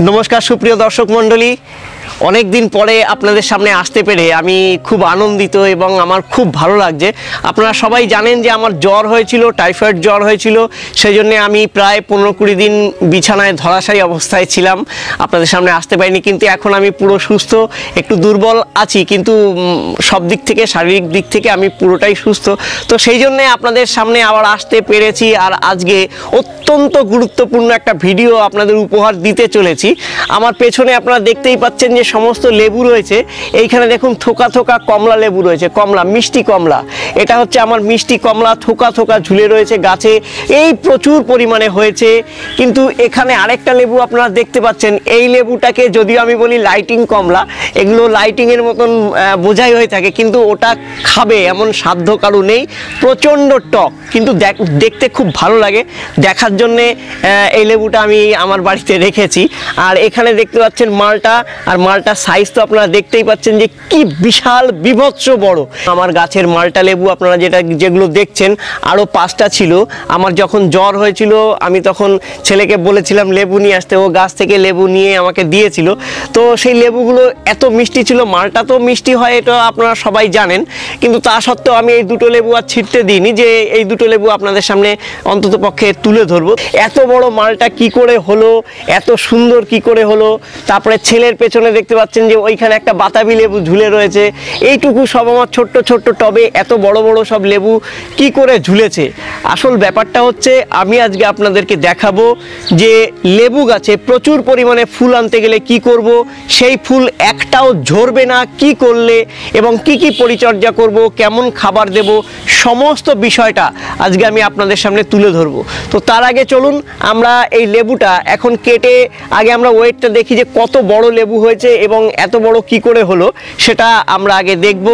নমস্কার সুপ্রিয় দর্শক মণ্ডলী। অনেক দিন পরে আপনাদের সামনে আসতে পেরে আমি খুব আনন্দিত এবং আমার খুব ভালো লাগছে। আপনারা সবাই জানেন যে আমার জ্বর হয়েছিল, টাইফয়েড জ্বর হয়েছিল সেই জন্য আমি প্রায় পনেরো কুড়ি দিন বিছানায় ধরাশায়ী অবস্থায় ছিলাম। আপনাদের সামনে আসতে পারিনি, কিন্তু এখন আমি পুরো সুস্থ, একটু দুর্বল আছি, কিন্তু সব দিক থেকে, শারীরিক দিক থেকে আমি পুরোটাই সুস্থ। তো সেই জন্যে আপনাদের সামনে আবার আসতে পেরেছি, আর আজকে অত্যন্ত গুরুত্বপূর্ণ একটা ভিডিও আপনাদের উপহার দিতে চলেছি। আমার পেছনে আপনারা দেখতেই পাচ্ছেন যে সমস্ত লেবু রয়েছে। এইখানে দেখুন থোকা থোকা কমলা লেবু রয়েছে, কমলা, মিষ্টি কমলা। এটা হচ্ছে আমার মিষ্টি কমলা, থোকা থোকা ঝুলে রয়েছে গাছে। এই প্রচুর পরিমাণে হয়েছে। কিন্তু এখানে আরেকটা লেবু আপনারা দেখতে পাচ্ছেন। এই লেবুটাকে যদিও আমি বলি লাইটিং কমলা, এগুলো লাইটিংয়ের মতন বোঝাই হয়ে থাকে, কিন্তু ওটা খাবে এমন সাধ্য কারু নেই। প্রচণ্ড টক, কিন্তু দেখতে খুব ভালো লাগে। দেখার জন্যে এই লেবুটা আমি আমার বাড়িতে রেখেছি। আর এখানে দেখতে পাচ্ছেন মালটা, আর মালটার সাইজ তো আপনারা দেখতেই পাচ্ছেন যে কি বিশাল বিভৎস বড়। আমার গাছের মালটা লেবু আপনারা যেটা, যেগুলো দেখছেন আরও পাঁচটা ছিল। আমার যখন জ্বর হয়েছিল, আমি তখন ছেলেকে বলেছিলাম, লেবু নিয়ে আসতে। ও গাছ থেকে লেবু নিয়ে আমাকে দিয়েছিল। তো সেই লেবুগুলো এত মিষ্টি ছিল, মালটা তো মিষ্টি হয় এটা আপনারা সবাই জানেন। কিন্তু তা সত্ত্বেও আমি এই দুটো লেবু আর ছিটতে দিইনি যে এই দুটো লেবু আপনাদের সামনে অন্তত পক্ষে তুলে ধরবো। এত বড় মালটা কি করে হলো, এত সুন্দর কি করে হলো, তারপরে ছেলের পেছনে দেখতে পাচ্ছেন যে ওইখানে একটা বাতাবি লেবু ঝুলে রয়েছে। এইটুকু সব আমার ছোট্ট ছোট্ট টবে এত বড় বড় সব লেবু কি করে ঝুলেছে? আসল ব্যাপারটা হচ্ছে, আমি আজকে আপনাদেরকে দেখাবো যে লেবু গাছে প্রচুর পরিমাণে ফুল আনতে গেলে কি করব? সেই ফুল একটাও ঝরবে না, কি করলে? এবং কি কি পরিচর্যা করব? কেমন খাবার দেব? সমস্ত বিষয়টা আজকে আমি আপনাদের সামনে তুলে ধরবো। তো তার আগে চলুন, আমরা এই লেবুটা এখন কেটে, আগে আমরা ওয়েটটা দেখি যে কত বড় লেবু হয়েছে এবং এত বড় কি করে হলো সেটা আমরা আগে দেখব।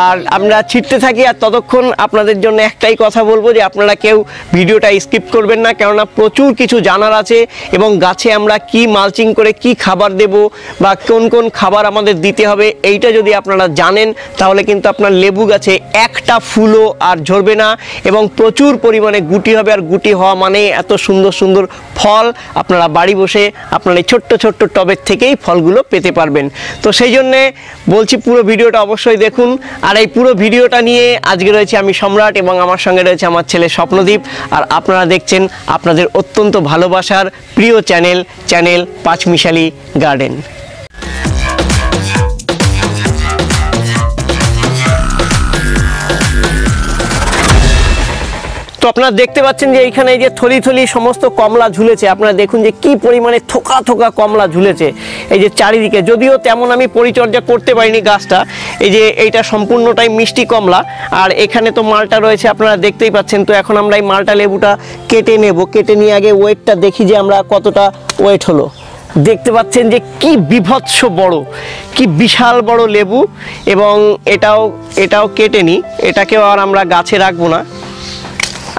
আর আমরা ছিটতে থাকি আর ততক্ষণ আপনাদের জন্য একটাই কথা বলব যে আপনারা কেউ ভিডিওটা স্কিপ করবেন না, কেননা প্রচুর কিছু জানার আছে এবং গাছে আমরা কি মালচিং করে কি খাবার দেব বা কোন কোন খাবার আমাদের দিতে হবে এইটা যদি আপনারা জানেন তাহলে কিন্তু আপনার লেবু গাছে একটা ফুলও আর ঝরবে না এবং প্রচুর পরিমাণে গুটি হবে আর গুটি হওয়া মানে এত সুন্দর সুন্দর ফল। আপনারা বাড়ি বসে আপনার এই ছোট্ট ছোট্ট টবের থেকেই ফলগুলো পেতে পারবেন। তো সেই জন্যে বলছি পুরো ভিডিওটা অবশ্যই দেখুন। আর এই পুরো ভিডিওটা নিয়ে আজকে রয়েছে আমি সম্রাট এবং আমার সঙ্গে রয়েছে আমার ছেলে স্বপ্নদীপ। আর আপনারা দেখছেন আপনাদের অত্যন্ত ভালোবাসার প্রিয় চ্যানেল চ্যানেল পাঁচমিশালি গার্ডেন। তো আপনারা দেখতে পাচ্ছেন যে এইখানে এই যে থলি থলি সমস্ত কমলা ঝুলেছে। আপনারা দেখুন যে কি পরিমাণে থোকা থোকা কমলা ঝুলেছে এই যে চারিদিকে। যদিও তেমন আমি পরিচর্যা করতে পারিনি গাছটা। এই যে এইটা সম্পূর্ণটাই মিষ্টি কমলা। আর এখানে তো মালটা রয়েছে, আপনারা দেখতেই পাচ্ছেন। তো এখন আমরা এই মালটা লেবুটা কেটে নেব। কেটে নিয়ে আগে ওয়েটটা দেখি যে আমরা কতটা ওয়েট হলো। দেখতে পাচ্ছেন যে কি বিভৎস বড়, কি বিশাল বড় লেবু। এবং এটাও এটাও কেটে নিই। এটাকেও আর আমরা গাছে রাখব না।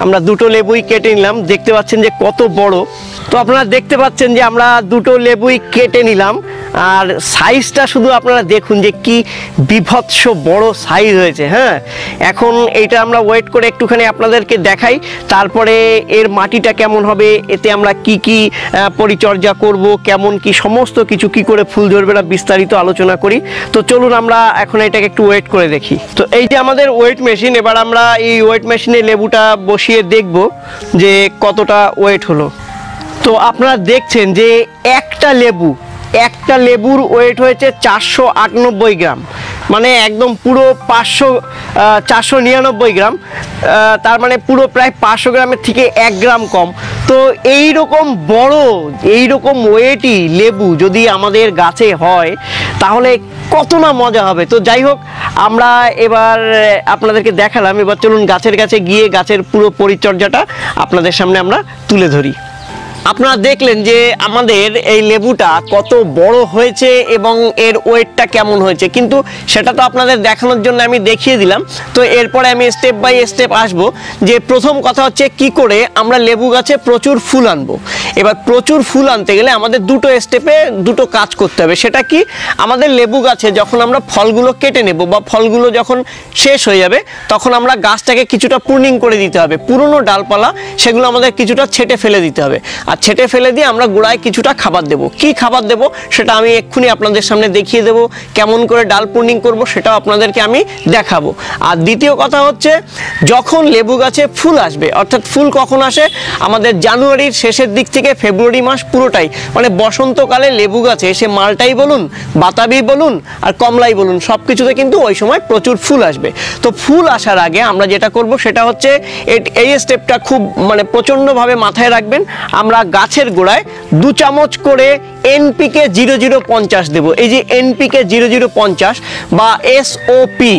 আমরা দুটো লেবুই কেটে নিলাম। দেখতে পাচ্ছেন যে কত বড়। তো আপনারা দেখতে পাচ্ছেন যে আমরা দুটো লেবুই কেটে নিলাম। আর সাইজটা শুধু আপনারা দেখুন যে কি বিভৎস বড় সাইজ হয়েছে হ্যাঁ? এখন এইটা আমরা ওয়েট করে একটুখানি আপনাদেরকে দেখাই। তারপরে এর মাটিটা কেমন হবে, এতে আমরা কি কি পরিচর্যা করব, কেমন কি, সমস্ত কিছু কি করে ফুল ধরবে না বিস্তারিত আলোচনা করি। তো চলুন আমরা এখন এটাকে একটু ওয়েট করে দেখি। তো এই যে আমাদের ওয়েট মেশিন, এবার আমরা এই ওয়েট মেশিনে লেবুটা বসিয়ে দেখব যে কতটা ওয়েট হলো। তো আপনারা দেখছেন যে একটা লেবু, একটা লেবুর ওয়েট হয়েছে চারশো আটানব্বই গ্রাম। মানে একদম পুরো পাঁচশো চারশো নিরানব্বই গ্রাম তার মানে পুরো প্রায় পাঁচশো গ্রামের থেকে এক গ্রাম কম। তো এই রকম বড় এই রকম ওয়েটই লেবু যদি আমাদের গাছে হয়, তাহলে কত না মজা হবে। তো যাই হোক, আমরা এবার আপনাদেরকে দেখালাম। এবার চলুন গাছের কাছে গিয়ে গাছের পুরো পরিচর্যাটা আপনাদের সামনে আমরা তুলে ধরি। আপনারা দেখলেন যে আমাদের এই লেবুটা কত বড় হয়েছে এবং এর ওয়েটটা কেমন হয়েছে। কিন্তু সেটা তো আপনাদের দেখানোর জন্য আমি দেখিয়ে দিলাম। তো এরপরে আমি স্টেপ বাই স্টেপ আসব যে প্রথম কথা হচ্ছে কি করে আমরা লেবু গাছে প্রচুর ফুল আনব। এবার প্রচুর ফুল আনতে গেলে আমাদের দুটো স্টেপে দুটো কাজ করতে হবে। সেটা কি? আমাদের লেবু গাছে যখন আমরা ফলগুলো কেটে নেব বা ফলগুলো যখন শেষ হয়ে যাবে, তখন আমরা গাছটাকে কিছুটা প্রুনিং করে দিতে হবে। পুরনো ডালপালা সেগুলো আমাদের কিছুটা ছেটে ফেলে দিতে হবে। আর আর ছেটে ফেলে দিয়ে আমরা গোড়ায় কিছুটা খাবার দেব। কি খাবার দেব সেটা আমি এক্ষুনি আপনাদের সামনে দেখিয়ে দেব। কেমন করে ডাল প্রুনিং করব সেটাও আপনাদেরকে আমি দেখাবো। আর দ্বিতীয় কথা হচ্ছে, যখন লেবু গাছে ফুল আসবে, অর্থাৎ ফুল কখন আসে? আমাদের জানুয়ারির শেষের দিক থেকে ফেব্রুয়ারি মাস পুরোটাই। মানে বসন্তকালে লেবু গাছে সে মালটাই বলুন, বাতাবি বলুন আর কমলাই বলুন সব কিছুতে কিন্তু ওই সময় প্রচুর ফুল আসবে। তো ফুল আসার আগে আমরা যেটা করব সেটা হচ্ছে এই স্টেপটা খুব মানে প্রচণ্ডভাবে মাথায় রাখবেন। আমরা গাছের গোড়ায় দু চামচ করে এনপিকে জিরো জিরো পঞ্চাশ দেবো। এই যে এনপিকে জিরো জিরো পঞ্চাশ বা SOP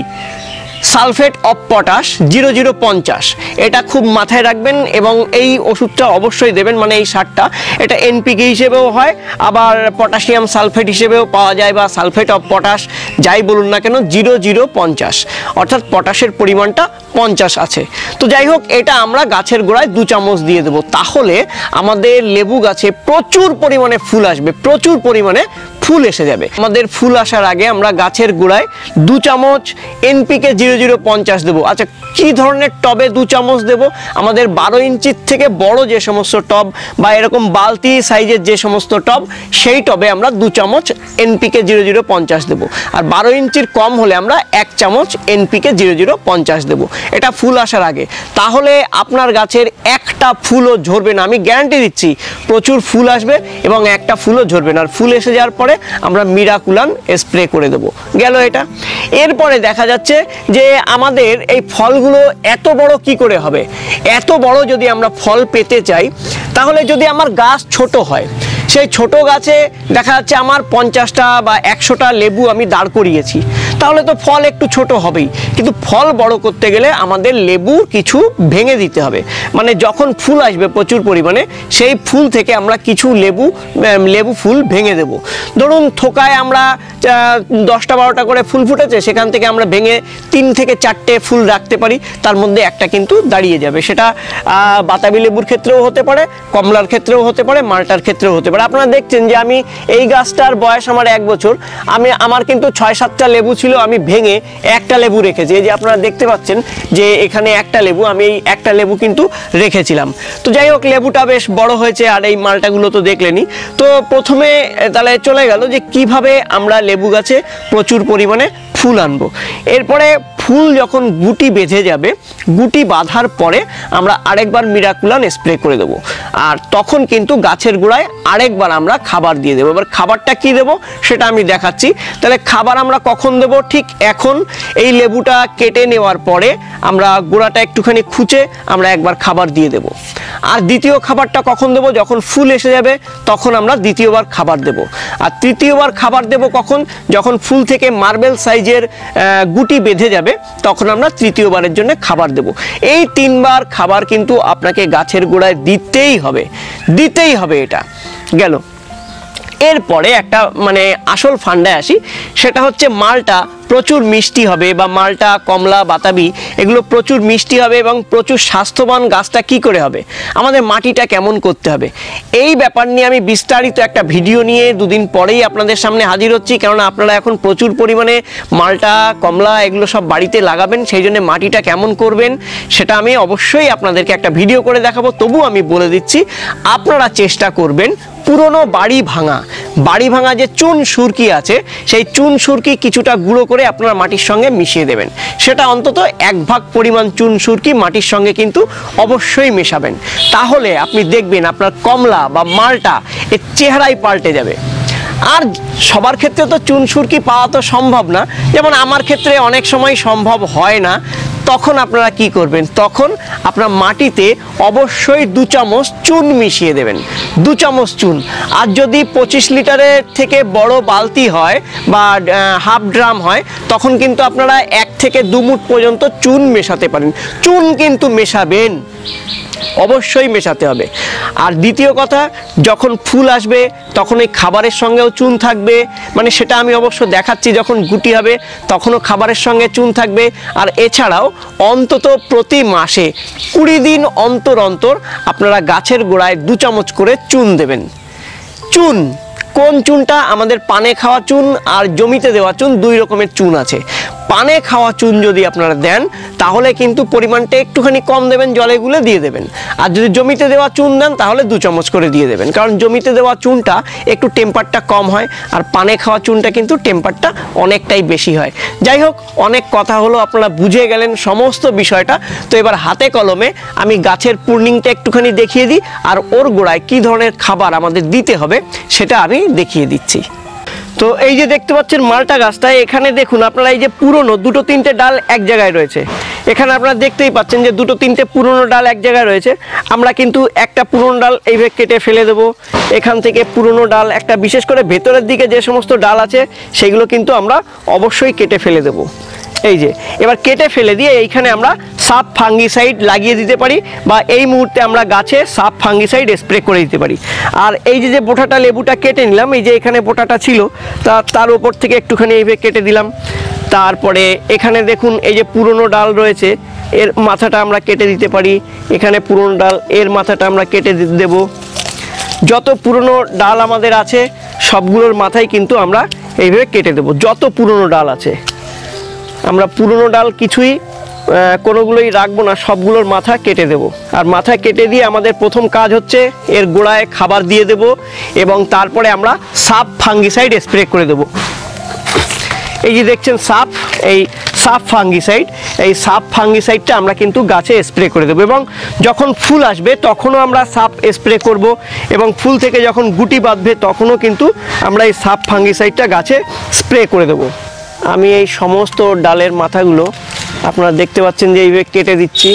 sulphate of potash, zero zero পঞ্চাশ। এটা খুব মাথায় রাখবেন এবং এই ওষুধটা অবশ্যই দেবেন মানে এই সারটা। এটা এনপিকে হিসেবেও হয়, আবার পটাশিয়াম সালফেট হিসেবেও পাওয়া যায় বা সালফেট অফ পটাশ, যাই বলুন না কেন, জিরো জিরো পঞ্চাশ। অর্থাৎ পটাশের পরিমাণটা পঞ্চাশ আছে। তো যাই হোক, এটা আমরা গাছের গোড়ায় দু চামচ দিয়ে দেবো। তাহলে আমাদের লেবু গাছে প্রচুর পরিমাণে ফুল আসবে, প্রচুর পরিমাণে ফুল এসে যাবে। আমাদের ফুল আসার আগে আমরা গাছের গোড়ায় দু চামচ এনপিকে জিরো জিরো পঞ্চাশ দেবো। আচ্ছা কি ধরনের টবে দু চামচ দেবো? আমাদের বারো ইঞ্চির থেকে বড় যে সমস্ত টব বা এরকম বালতি সাইজের যে সমস্ত টব, সেই টবে আমরা দু চামচ এনপিকে জিরো জিরো পঞ্চাশ দেবো। আর বারো ইঞ্চির কম হলে আমরা এক চামচ এনপিকে জিরো জিরো পঞ্চাশ দেবো। এটা ফুল আসার আগে। তাহলে আপনার গাছের একটা ফুলও ঝরবে না। আমি গ্যারান্টি দিচ্ছি, প্রচুর ফুল আসবে এবং একটা ফুলও ঝরবে না। আর ফুল এসে যাওয়ার পরে আমরা মিরাকুলান স্প্রে করে দেব। গেল এটা। এরপরে দেখা যাচ্ছে যে আমাদের এই ফলগুলো এত বড় কি করে হবে? এত বড় যদি আমরা ফল পেতে চাই, তাহলে যদি আমার গাছ ছোট হয় সেই ছোট গাছে দেখা যাচ্ছে আমার পঞ্চাশটা বা একশোটা লেবু আমি দাঁড় করিয়েছি। তাহলে তো ফল একটু ছোট হবেই। কিন্তু ফল বড় করতে গেলে আমাদের লেবু কিছু ভেঙে দিতে হবে। মানে যখন ফুল আসবে প্রচুর পরিমাণে, সেই ফুল থেকে আমরা কিছু লেবু লেবু ফুল ভেঙে দেব। ধরুন থোকায় আমরা দশটা বারোটা করে ফুল ফুটেছে, সেখান থেকে আমরা ভেঙে তিন থেকে চারটে ফুল রাখতে পারি। তার মধ্যে একটা কিন্তু দাঁড়িয়ে যাবে। সেটা বাতাবি লেবুর ক্ষেত্রেও হতে পারে, কমলার ক্ষেত্রেও হতে পারে, মালটার ক্ষেত্রেও হতে পারে। আপনারা দেখছেন যে আমি এই গাছটার বয়স আমার এক বছর। আমি, আমার কিন্তু ছয়, সাতটা লেবু ছিল, আমি ভেঙে একটা লেবু রেখেছি। এই যে আপনারা দেখতে পাচ্ছেন যে এখানে একটা লেবু, আমি এই একটা লেবু কিন্তু রেখেছিলাম। তো যাই হোক, লেবুটা বেশ বড় হয়েছে আর এই মালটাগুলো তো দেখলেনি তো প্রথমে তাহলে চলে গেল যে কীভাবে আমরা লেবু গাছে প্রচুর পরিমাণে ফুল আনব। এরপরে ফুল যখন গুটি বেঁধে যাবে, গুটি বাঁধার পরে আমরা আরেকবার মিরাকুলান স্প্রে করে দেবো। আর তখন কিন্তু গাছের গোড়ায় আরেকবার আমরা খাবার দিয়ে দেবো। এবার খাবারটা কি দেবো সেটা আমি দেখাচ্ছি। তাহলে খাবার আমরা কখন দেব? ঠিক এখন এই লেবুটা কেটে নেওয়ার পরে আমরা গোড়াটা একটুখানি খুঁচে আমরা একবার খাবার দিয়ে দেব। আর দ্বিতীয় খাবারটা কখন দেব? যখন ফুল এসে যাবে, তখন আমরা দ্বিতীয়বার খাবার দেব। আর তৃতীয়বার খাবার দেব কখন? যখন ফুল থেকে মার্বেল সাইজের আহ, গুটি বেঁধে যাবে তখন আমরা তৃতীয়বারের জন্য খাবার দেব। এই তিনবার খাবার কিন্তু আপনাকে গাছের গোড়ায় দিতেই হবে দিতেই হবে এটা। গেল। এরপরে একটা মানে আসল ফান্ডায় আসি, সেটা হচ্ছে মালটা প্রচুর মিষ্টি হবে বা মালটা, কমলা, বাতাবি, এগুলো প্রচুর মিষ্টি হবে এবং প্রচুর স্বাস্থ্যবান গাছটা কি করে হবে? আমাদের মাটিটা কেমন করতে হবে? এই ব্যাপার নিয়ে আমি বিস্তারিত একটা ভিডিও নিয়ে দুদিন পরেই আপনাদের সামনে হাজির হচ্ছি, কেননা আপনারা এখন প্রচুর পরিমাণে মালটা, কমলা, এগুলো সব বাড়িতে লাগাবেন, সেই জন্য মাটিটা কেমন করবেন, সেটা আমি অবশ্যই আপনাদেরকে একটা ভিডিও করে দেখাবো তবু আমি বলে দিচ্ছি, আপনারা চেষ্টা করবেন পুরনো বাড়ি ভাঙা। বাড়ি ভাঙা যে চুন সুরকি আছে, সেই চুন সুরকি কিছুটা গুঁড়ো করে আপনারা মাটির সঙ্গে মিশিয়ে দেবেন। সেটা অন্তত এক ভাগ পরিমাণ চুন সুরকি মাটির সঙ্গে কিন্তু অবশ্যই মেশাবেন। তাহলে আপনি দেখবেন আপনার কমলা বা মালটা এর চেহারাই পাল্টে যাবে। আর সবার ক্ষেত্রে তো চুন সুরকি পাওয়া তো সম্ভব না। যেমন আমার ক্ষেত্রে অনেক সময় সম্ভব হয় না। তখন আপনারা কি করবেন? তখন আপনার মাটিতে অবশ্যই দু চামচ চুন মিশিয়ে দেবেন। দু চামচ চুন। আর যদি পঁচিশ লিটারের থেকে বড় বালতি হয় বা হাফ ড্রাম হয়, তখন কিন্তু আপনারা এক থেকে দু মুঠ পর্যন্ত চুন মেশাতে পারেন। চুন কিন্তু মেশাবেন। অবশ্যই মেশাতে হবে। আর দ্বিতীয় কথা, যখন ফুল আসবে, তখন এই খাবারের সঙ্গেও চুন থাকবে। মানে সেটা আমি অবশ্য দেখাচ্ছি, যখন গুটি হবে, তখনও খাবারের সঙ্গে চুন থাকবে। আর এছাড়াও অন্তত প্রতি মাসে কুড়ি দিন অন্তর অন্তর আপনারা গাছের গোড়ায় দু চামচ করে চুন দেবেন। চুন, কোন চুনটা? আমাদের পানে খাওয়া চুন আর জমিতে দেওয়া চুন, দুই রকমের চুন আছে। পানে খাওয়া চুন যদি আপনারা দেন, তাহলে কিন্তু পরিমাণটা একটুখানি কম দেবেন, জলে গুলে দিয়ে দেবেন। আর যদি জমিতে দেওয়া চুন দেন, তাহলে দু চামচ করে দিয়ে দেবেন। কারণ জমিতে দেওয়া চুনটা একটু টেম্পারটা কম হয়, আর পানে খাওয়া চুনটা কিন্তু টেম্পারটা অনেকটাই বেশি হয়। যাই হোক, অনেক কথা হলো, আপনারা বুঝে গেলেন সমস্ত বিষয়টা। তো এবার হাতে কলমে আমি গাছের পূর্ণিংটা একটুখানি দেখিয়ে দিই, আর ওর গোড়ায় কী ধরনের খাবার আমাদের দিতে হবে, সেটা আমি দেখিয়ে দিচ্ছি। তো এই যে দেখতে পাচ্ছেন মালটা গাছটা, এখানে দেখুন আপনারা এই যে পুরনো দুটো তিনটে ডাল এক জায়গায় রয়েছে। এখানে আপনারা দেখতেই পাচ্ছেন যে দুটো তিনটে পুরনো ডাল এক জায়গায় রয়েছে। আমরা কিন্তু একটা পুরনো ডাল এইভাবে কেটে ফেলে দেবো। এখান থেকে পুরনো ডাল একটা বিশেষ করে ভেতরের দিকে যে সমস্ত ডাল আছে, সেগুলো কিন্তু আমরা অবশ্যই কেটে ফেলে দেবো। এই যে, এবার কেটে ফেলে দিয়ে এইখানে আমরা সাপ ফাঙ্গিসাইড লাগিয়ে দিতে পারি বা এই মুহূর্তে আমরা গাছে সাপ ফাঙ্গিসাইড স্প্রে করে দিতে পারি। আর এই যে যে বোটাটা লেবুটা কেটে নিলাম, এই যে এখানে বোটাটা ছিল, তা, তার উপর থেকে একটুখানি এইভাবে কেটে দিলাম। তারপরে এখানে দেখুন, এই যে পুরনো ডাল রয়েছে, এর মাথাটা আমরা কেটে দিতে পারি। এখানে পুরনো ডাল, এর মাথাটা আমরা কেটে দেবো। যত পুরনো ডাল আমাদের আছে, সবগুলোর মাথায় কিন্তু আমরা এইভাবে কেটে দেবো। যত পুরনো ডাল আছে। আমরা পুরনো ডাল কিছুই কোনোগুলোই রাখব না, সবগুলোর মাথা কেটে দেব। আর মাথা কেটে দিয়ে আমাদের প্রথম কাজ হচ্ছে এর গোড়ায় খাবার দিয়ে দেব এবং তারপরে আমরা সাপ ফাঙ্গিসাইড স্প্রে করে দেব। এই যে দেখছেন সাপ এই সাপ ফাঙ্গিসাইড, এই সাপ ফাঙ্গিসাইডটা আমরা কিন্তু গাছে স্প্রে করে দেবো এবং যখন ফুল আসবে তখনও আমরা সাপ স্প্রে করব এবং ফুল থেকে যখন গুটি বাঁধবে তখনও কিন্তু আমরা এই সাপ ফাঙ্গিসাইডটা গাছে স্প্রে করে দেবো। আমি এই সমস্ত ডালের মাথাগুলো আপনারা দেখতে পাচ্ছেন যে এইভাবে কেটে দিচ্ছি।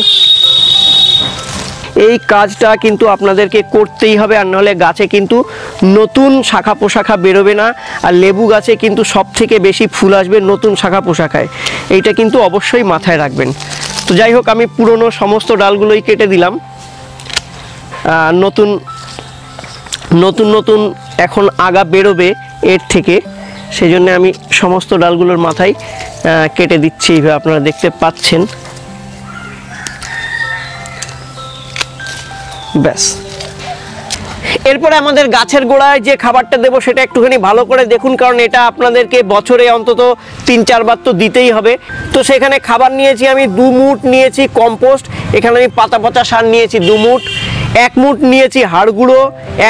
এই কাজটা কিন্তু আপনাদেরকে করতেই হবে, আর নাহলে গাছে কিন্তু নতুন শাখা পোশাখা বেরোবে না, আর লেবু গাছে কিন্তু সব থেকে বেশি ফুল আসবে নতুন শাখা পোশাখায়। এইটা কিন্তু অবশ্যই মাথায় রাখবেন। তো যাই হোক, আমি পুরনো সমস্ত ডালগুলোই কেটে দিলাম। নতুন নতুন নতুন এখন আগা বেরোবে এর থেকে। সেই জন্য আমি সমস্ত ডালগুলোর মাথায় কেটে দিচ্ছি, এইভাবে আপনারা দেখতে পাচ্ছেন। ব্যাস। এরপরে আমাদের গাছের গোড়ায় যে খাবারটা দেবো, সেটা একটুখানি ভালো করে দেখুন, কারণ এটা আপনাদেরকে বছরে অন্তত তিন, চারবার তো দিতেই হবে। তো সেখানে খাবার নিয়েছি আমি, দু মুঠ নিয়েছি কম্পোস্ট, এখানে আমি পাতা পাতা সার নিয়েছি দু মুঠ। এক মুঠ নিয়েছি হাড় গুঁড়ো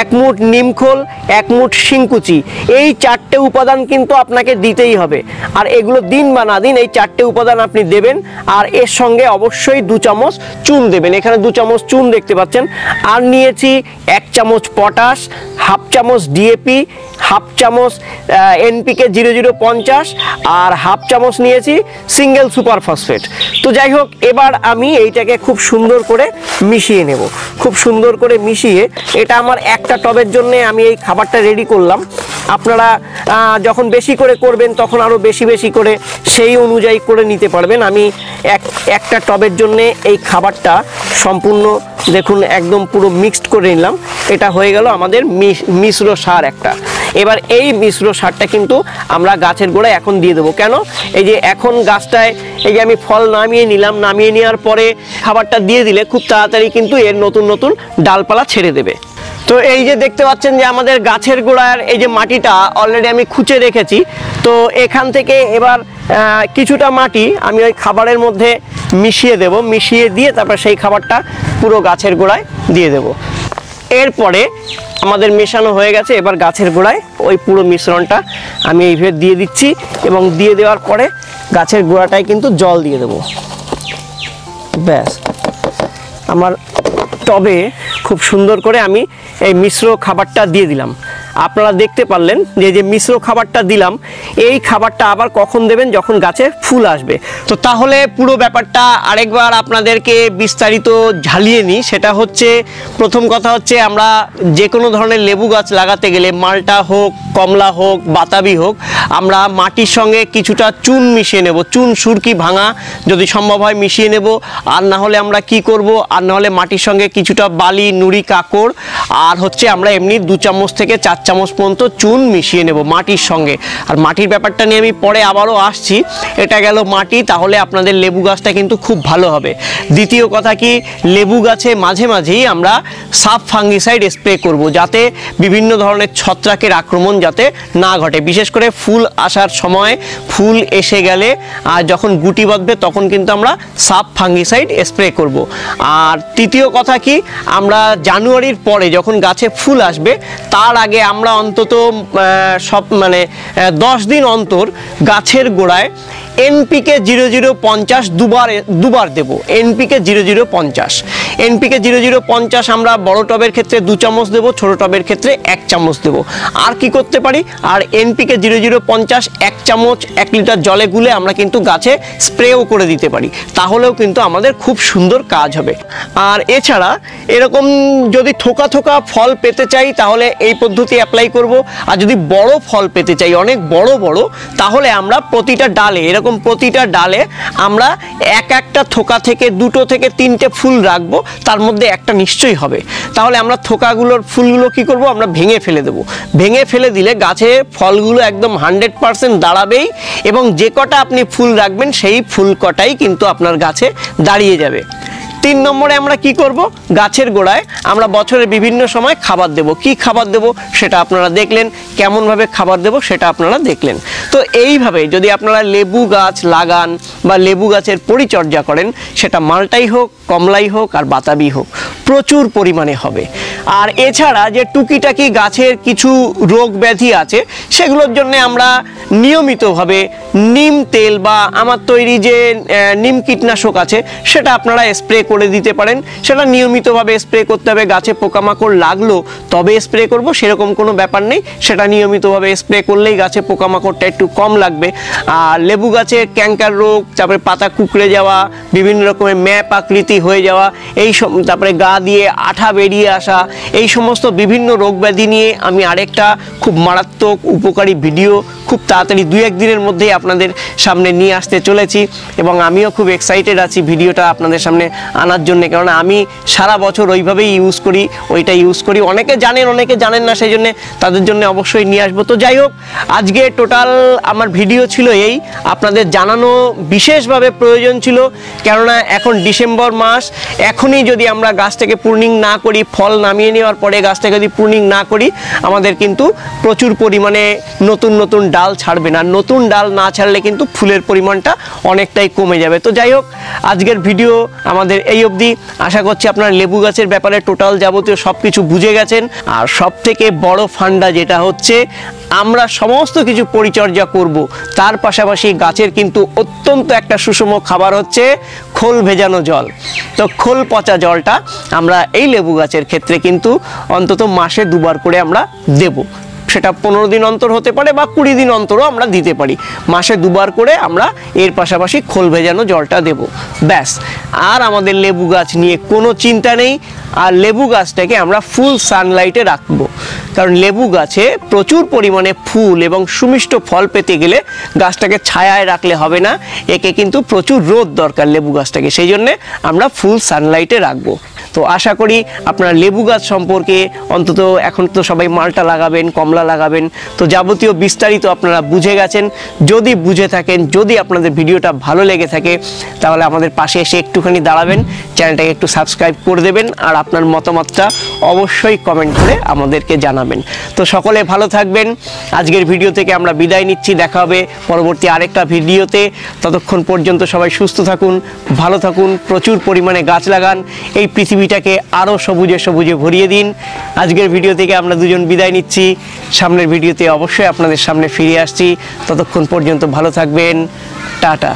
এক মুঠ নিমখোল এক মুঠ শিংকুচি। এই চারটে উপাদান কিন্তু আপনাকে দিতেই হবে। আর এগুলো দিন বা না দিন এই চারটে উপাদান আপনি দেবেন, আর এর সঙ্গে অবশ্যই দু চামচ চুন দেবেন। এখানে দু চামচ চুন দেখতে পাচ্ছেন। আর নিয়েছি এক চামচ পটাশ, হাফ চামচ ডিএপি হাফ চামচ এনপিকে জিরো জিরো পঞ্চাশ, আর হাফ চামচ নিয়েছি সিঙ্গেল সুপার ফসফেট। তো যাই হোক, এবার আমি এইটাকে খুব সুন্দর করে মিশিয়ে নেব। খুব সুন্দর করে মিশিয়ে এটা আমার একটা টবের জন্য আমি এই খাবারটা রেডি করলাম। আপনারা যখন বেশি করে করবেন তখন আরও বেশি বেশি করে সেই অনুযায়ী করে নিতে পারবেন। আমি এক, একটা টবের জন্যে এই খাবারটা সম্পূর্ণ দেখুন, একদম পুরো মিক্সড করে নিলাম। এটা হয়ে গেল আমাদের মিশ- মিশ্র সার একটা। এবার এই মিশ্র সারটা কিন্তু আমরা গাছের গোড়ায় এখন দিয়ে দেবো। কেন? এই যে এখন গাছটায় এই যে আমি ফল নামিয়ে নিলাম, নামিয়ে নেওয়ার পরে খাবারটা দিয়ে দিলে খুব তাড়াতাড়ি কিন্তু এর নতুন নতুন ডালপালা ছেড়ে দেবে। তো এই যে দেখতে পাচ্ছেন যে আমাদের গাছের গোড়ার এই যে মাটিটা অলরেডি আমি খুঁচে রেখেছি। তো এখান থেকে এবার কিছুটা মাটি আমি ওই খাবারের মধ্যে মিশিয়ে দেব, মিশিয়ে দিয়ে তারপর সেই খাবারটা পুরো গাছের গোড়ায় দিয়ে দেব। এরপরে আমাদের মেশানো হয়ে গেছে, এবার গাছের গোড়ায় ওই পুরো মিশ্রণটা আমি এইভাবে দিয়ে দিচ্ছি এবং দিয়ে দেওয়ার পরে গাছের গোড়াটায় কিন্তু জল দিয়ে দেবো। ব্যাস। আমার টবে খুব সুন্দর করে আমি এই মিশ্র খাবারটা দিয়ে দিলাম। আপনারা দেখতে পারলেন যে যে মিশ্র খাবারটা দিলাম, এই খাবারটা আবার কখন দেবেন? যখন গাছে ফুল আসবে। তো তাহলে পুরো ব্যাপারটা আরেকবার আপনাদেরকে বিস্তারিত ঝালিয়ে নিই। সেটা হচ্ছে, প্রথম কথা হচ্ছে আমরা যে কোনো ধরনের লেবু গাছ লাগাতে গেলে, মালটা হোক, কমলা হোক, বাতাবি হোক, আমরা মাটির সঙ্গে কিছুটা চুন মিশিয়ে নেব। চুন, সুরকি, ভাঙা যদি সম্ভব হয় মিশিয়ে নেব। আর না হলে আমরা কি করব? আর না হলে মাটির সঙ্গে কিছুটা বালি, নুড়ি, কাকড়, আর হচ্ছে আমরা এমনি দু চামচ থেকে চার চামচ পর্যন্ত চুন মিশিয়ে নেব মাটির সঙ্গে। আর মাটির ব্যাপারটা নিয়ে আমি পরে আবারও আসছি। এটা গেল মাটি, তাহলে আপনাদের লেবু গাছটা কিন্তু খুব ভালো হবে। দ্বিতীয় কথা কি, লেবু গাছে মাঝে মাঝেই আমরা সাব ফাঙ্গিসাইড স্প্রে করব, যাতে বিভিন্ন ধরনের ছত্রাকের আক্রমণ যাতে না ঘটে। বিশেষ করে ফুল আসার সময় ফুল এসে গেলে, আর যখন গুটি বাঁধবে, তখন কিন্তু আমরা সাব ফাঙ্গিসাইড স্প্রে করব। আর তৃতীয় কথা কি, আমরা জানুয়ারির পরে যখন গাছে ফুল আসবে, তার আগে আমরা অন্তত সব মানে দশ দিন অন্তর গাছের গোড়ায় এনপিকে জিরো জিরো পঞ্চাশ দুবার দুবার দেব। এনপিকে জিরো জিরো পঞ্চাশ। এনপিকে জিরো জিরো পঞ্চাশ আমরা বড় টবের ক্ষেত্রে দু চামচ দেবো, ছোট টবের ক্ষেত্রে এক চামচ দেবো। আর কি করতে পারি? আর এনপিকে জিরো জিরো পঞ্চাশ এক চামচ, এক লিটার জলে গুলে আমরা কিন্তু গাছে স্প্রেও করে দিতে পারি। তাহলেও কিন্তু আমাদের খুব সুন্দর কাজ হবে। আর এছাড়া এরকম যদি থোকা থোকা ফল পেতে চাই, তাহলে এই পদ্ধতি অ্যাপ্লাই করব। আর যদি বড় ফল পেতে চাই, অনেক বড় বড়, তাহলে আমরা প্রতিটা ডালে এরকম প্রতিটা ডালে আমরা এক একটা থোকা থেকে দুটো থেকে তিনটে ফুল রাখব, তার মধ্যে একটা নিশ্চয়ই হবে। তাহলে আমরা থোকাগুলোর ফুলগুলো কি করব? আমরা ভেঙে ফেলে দেব। ভেঙে ফেলে দিলে গাছে ফলগুলো একদম হান্ড্রেড পারসেন্ট দাঁড়াবেই এবং যে কটা আপনি ফুল রাখবেন, সেই ফুল কটাই কিন্তু আপনার গাছে দাঁড়িয়ে যাবে। তিন নম্বরে আমরা কি করব? গাছের গোড়ায় আমরা বছরের বিভিন্ন সময় খাবার দেব। কি খাবার দেব সেটা আপনারা দেখলেন, কেমনভাবে খাবার দেব সেটা আপনারা দেখলেন। তো এইভাবে যদি আপনারা লেবু গাছ লাগান বা লেবু গাছের পরিচর্যা করেন, সেটা মালটাই হোক, কমলাই হোক আর বাতাবি হোক, প্রচুর পরিমাণে হবে। আর এছাড়া যে টুকিটাকি গাছের কিছু রোগ ব্যাধি আছে, সেগুলোর জন্য আমরা নিয়মিতভাবে নিম তেল বা আমার তৈরি যে নিম কীটনাশক আছে, সেটা আপনারা স্প্রে করে দিতে পারেন। সেটা নিয়মিতভাবে স্প্রে করতে হবে, গাছে পোকামাকড় লাগল তবে স্প্রে করব, সেরকম কোনো ব্যাপার নেই। সেটা নিয়মিতভাবে স্প্রে করলেই গাছে পোকামাকড়টা একটু কম লাগবে। আর লেবু গাছে ক্যাঙ্কার রোগ, তারপরে পাতা কুকড়ে যাওয়া, বিভিন্ন রকমের ম্যাপ আকৃতি হয়ে যাওয়া, এই সব, তারপরে গা দিয়ে আঠা বেরিয়ে আসা এই সমস্ত বিভিন্ন রোগ ব্যাধি নিয়ে আমি আরেকটা খুব মারাত্মক উপকারী ভিডিও খুব তাড়াতাড়ি দু এক দিনের মধ্যেই আপনাদের সামনে নিয়ে আসতে চলেছি এবং আমিও খুব এক্সাইটেড আছি ভিডিওটা আপনাদের সামনে আনার জন্য কারণ আমি সারা বছর ওইভাবেই ইউজ করি ওইটা ইউজ করি। অনেকে জানেন অনেকে জানেন না সেই জন্য তাদের জন্য অবশ্যই নিয়ে আসব। তো যাই হোক, আজকে টোটাল আমার ভিডিও ছিল এই। আপনাদের জানানো বিশেষভাবে প্রয়োজন ছিল, কেননা এখন ডিসেম্বর মাস। এখনই যদি আমরা গাছটাকে পূর্ণিং না করি, ফল নামিয়ে নেওয়ার পরে গাছটাকে যদি পূর্ণিং না করি, আমাদের কিন্তু প্রচুর পরিমাণে নতুন নতুন ডাল ছাড়বে না, নতুন ডাল না ছাড়লে কিন্তু ফুলের পরিমাণটা অনেকটাই কমে যাবে। তো যাই হোক, আজকের ভিডিও আমাদের এই অবধি। আশা করছি আপনার লেবু গাছের ব্যাপারে টোটাল যাবতীয় সব কিছু বুঝে গেছেন। আর সব থেকে বড় ফান্ডা যেটা হচ্ছে, আমরা সমস্ত কিছু পরিচর্যা করব। তার পাশাপাশি গাছের কিন্তু অত্যন্ত একটা সুষম খাবার হচ্ছে খোল ভেজানো জল। তো খোল পচা জলটা আমরা এই লেবু গাছের ক্ষেত্রে কিন্তু অন্তত মাসে দুবার করে আমরা দেব। সেটা পনেরো দিন অন্তর হতে পারে বা কুড়ি দিন অন্তরও আমরা দিতে পারি। মাসে দুবার করে আমরা এর পাশাপাশি খোল ভেজানো জলটা দেব। ব্যাস। আর আমাদের লেবু গাছ নিয়ে কোনো চিন্তা নেই। আর লেবু গাছটাকে আমরা ফুল সানলাইটে রাখব। কারণ লেবু গাছে প্রচুর পরিমাণে ফুল এবং সুমিষ্ট ফল পেতে গেলে গাছটাকে ছায়ায় রাখলে হবে না, একে কিন্তু প্রচুর রোদ দরকার লেবু গাছটাকে। সেই জন্যে আমরা ফুল সানলাইটে রাখব। তো আশা করি আপনারা লেবু গাছ সম্পর্কে অন্তত এখন তো সবাই মালটা লাগাবেন, কমলা লাগাবেন, তো যাবতীয় বিস্তারিত আপনারা বুঝে গেছেন। যদি বুঝে থাকেন, যদি আপনাদের ভিডিওটা ভালো লেগে থাকে, তাহলে আমাদের পাশে এসে একটুখানি দাঁড়াবেন, চ্যানেলটাকে একটু সাবস্ক্রাইব করে দেবেন, আর আপনার মতামতটা অবশ্যই কমেন্ট করে আমাদেরকে জানাবেন। তো সকলে ভালো থাকবেন। আজকের ভিডিও থেকে আমরা বিদায় নিচ্ছি। দেখা হবে পরবর্তী আরেকটা ভিডিওতে ততক্ষণ পর্যন্ত সবাই সুস্থ থাকুন, ভালো থাকুন, প্রচুর পরিমাণে গাছ লাগান। এই পৃথিবীটাকে আরও সবুজে সবুজে ভরিয়ে দিন। আজকের ভিডিও থেকে আমরা দুজন বিদায় নিচ্ছি। সামনের ভিডিওতে অবশ্যই আপনাদের সামনে ফিরে আসছি। ততক্ষণ পর্যন্ত ভালো থাকবেন। টাটা।